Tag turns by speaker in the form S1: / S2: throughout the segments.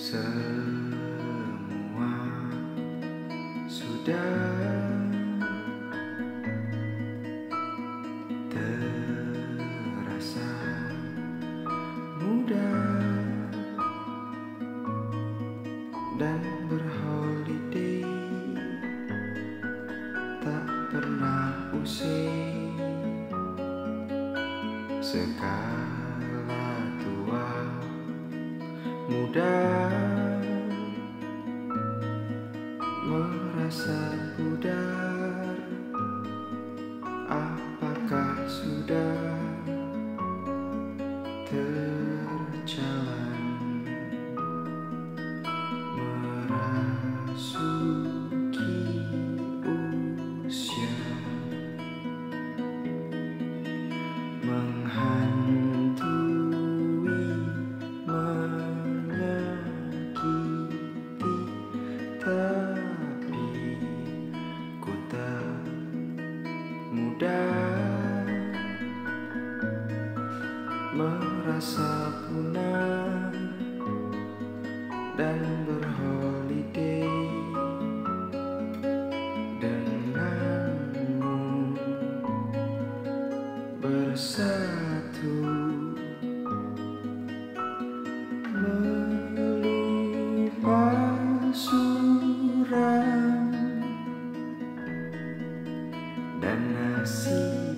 S1: Semua sudah terasa mudah dan berholiday. Tak pernah usai sekala muda merasa pudar. Apakah sudah terjalan? Merasuki usia merasa punah dan berholiday. Denganmu bersatu dan nasibku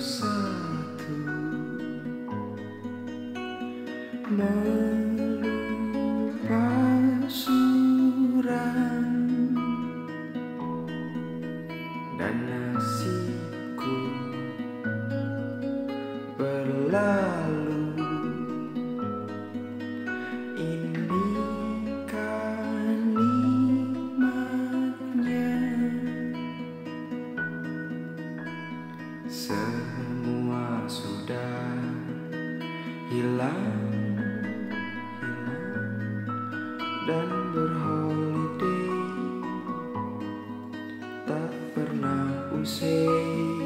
S1: bersatu melupa berlalu. Ini kan Semua sudah hilang dan berholiday. Tak pernah usai